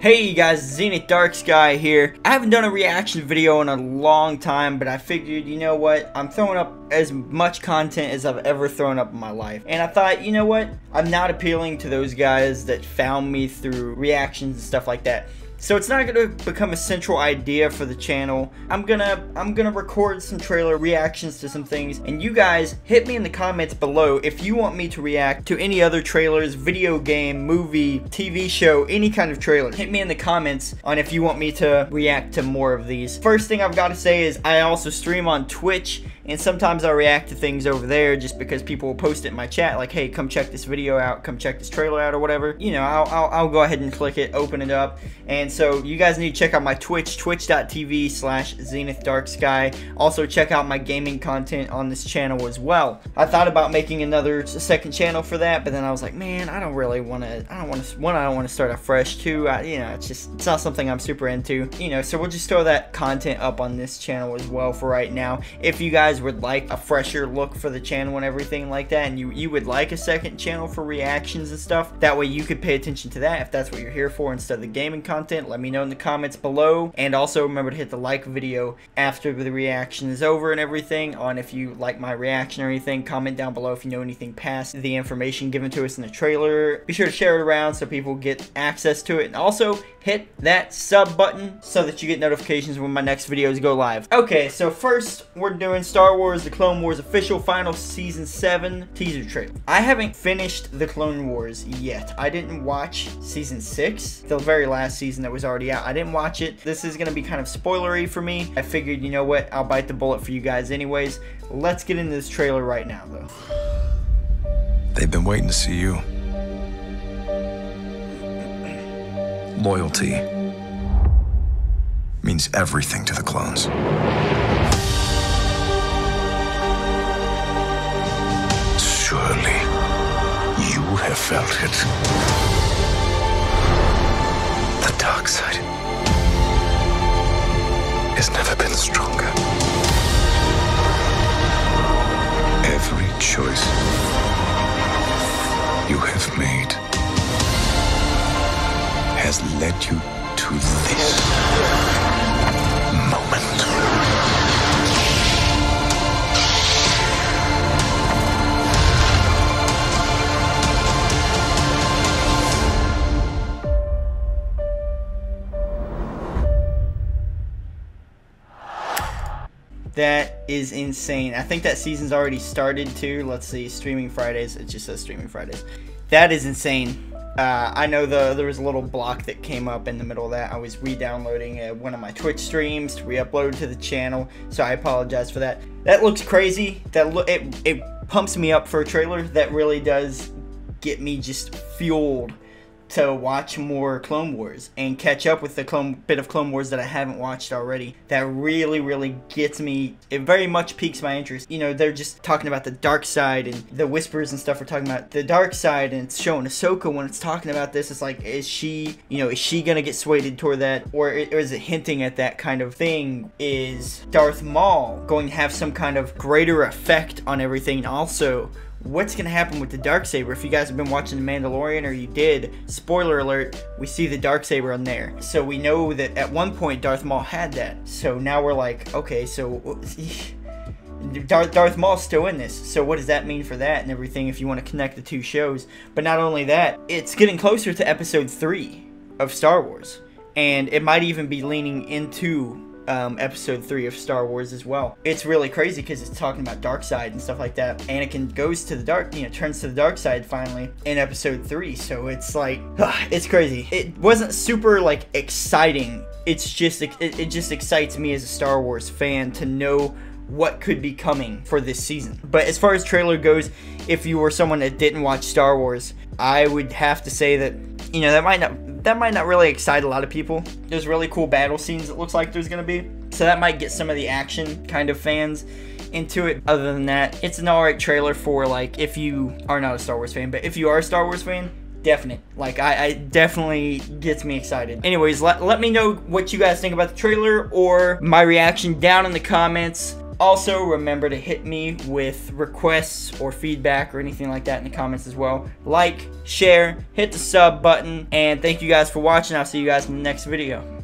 Hey guys, Zenith Darksky here. I haven't done a reaction video in a long time, but I figured, you know what, I'm throwing up as much content as I've ever thrown up in my life. And I thought, you know what, I'm not appealing to those guys that found me through reactions and stuff like that. So it's not gonna become a central idea for the channel. I'm gonna I'm gonna record some trailer reactions to some things, and you guys hit me in the comments below if you want me to react to any other trailers, video game, movie, TV show, any kind of trailer. Hit me in the comments on if you want me to react to more of these. First thing I've got to say is I also stream on Twitch and sometimes I react to things over there just because people will post it in my chat like, hey, come check this video out, come check this trailer out or whatever. You know, I'll, I'll, I'll go ahead and click it, open it up. And so you guys need to check out my Twitch, twitch.tv slash Zenith Darksky. Also check out my gaming content on this channel as well. I thought about making another second channel for that, but then I was like, man, I don't really want to, I don't want to, one, I don't want to start afresh. Two, I, you know, it's just, it's not something I'm super into. You know, so we'll just throw that content up on this channel as well for right now. If you guys would like a fresher look for the channel and everything like that, and you, you would like a second channel for reactions and stuff, that way you could pay attention to that if that's what you're here for instead of the gaming content, let me know in the comments below. And also remember to hit the like video after the reaction is over and everything on if you like my reaction or anything. Comment down below if you know anything past the information given to us in the trailer. Be sure to share it around so people get access to it. And also hit that sub button so that you get notifications when my next videos go live. Okay, so first we're doing Star Wars The Clone Wars official final season 7 teaser trailer. I haven't finished The Clone Wars yet. I didn't watch season 6, the very last season that was already out. I didn't watch it. This is going to be kind of spoilery for me. I figured, you know what, I'll bite the bullet for you guys anyways. Let's get into this trailer right now though. They've been waiting to see you. Loyalty means everything to the clones. It. The dark side has never been stronger. Every choice you have made has led you to this That is insane. I think that season's already started too. Let's see, streaming Fridays. It just says streaming Fridays. That is insane. Uh, I know the there was a little block that came up in the middle of that. I was re-downloading uh, one of my Twitch streams to re-upload to the channel, so I apologize for that. That looks crazy. That look it it pumps me up for a trailer. That really does get me just fueled to watch more Clone Wars and catch up with the clone, bit of Clone Wars that I haven't watched already. That really, really gets me. It very much piques my interest. You know, they're just talking about the dark side and the whispers and stuff. We're talking about the dark side, and it's showing Ahsoka when it's talking about this. It's like, is she, you know, is she gonna get swayed toward that, or, or is it hinting at that kind of thing? Is Darth Maul going to have some kind of greater effect on everything? Also, what's going to happen with the dark saber? If you guys have been watching the mandalorian or you did spoiler alert we see the dark saber on there. So we know that at one point darth maul had that. So now we're like okay so Darth, Darth Maul's still in this, so what does that mean for that and everything if you want to connect the two shows? But not only that, it's getting closer to episode 3 of Star Wars, and it might even be leaning into um, episode three of Star Wars as well. It's really crazy because it's talking about dark side and stuff like that. Anakin goes to the dark, you know, turns to the dark side finally in episode three. So it's like, ugh, it's crazy. It wasn't super like exciting. It's just it, it just excites me as a Star Wars fan to know what could be coming for this season. But as far as trailer goes, if you were someone that didn't watch Star Wars, I would have to say that you know that might not that might not really excite a lot of people. There's really cool battle scenes it looks like there's gonna be. So that might get some of the action kind of fans into it. Other than that, it's an alright trailer for like if you are not a Star Wars fan, but if you are a Star Wars fan, definite. Like I, I definitely gets me excited. Anyways, let, let me know what you guys think about the trailer or my reaction down in the comments Also, remember to hit me with requests or feedback or anything like that in the comments as well. Like, share, hit the sub button, and thank you guys for watching. I'll see you guys in the next video.